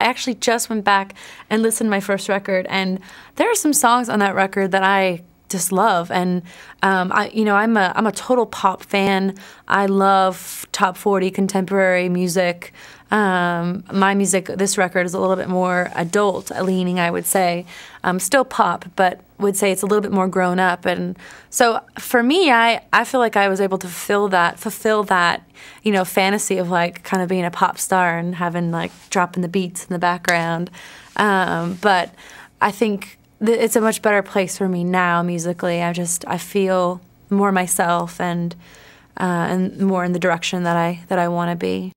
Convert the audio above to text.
I actually just went back and listened to my first record, and there are some songs on that record that I just love. And um, I, you know, I'm a I'm a total pop fan. I love top forty contemporary music. Um, my music, this record is a little bit more adult leaning, I would say. Um, still pop, but would say it's a little bit more grown up. And so for me, I, I feel like I was able to fulfill that, fulfill that, you know, fantasy of like kind of being a pop star and having like dropping the beats in the background. Um, but I think th- it's a much better place for me now musically. I just I feel more myself and uh, and more in the direction that I that I want to be.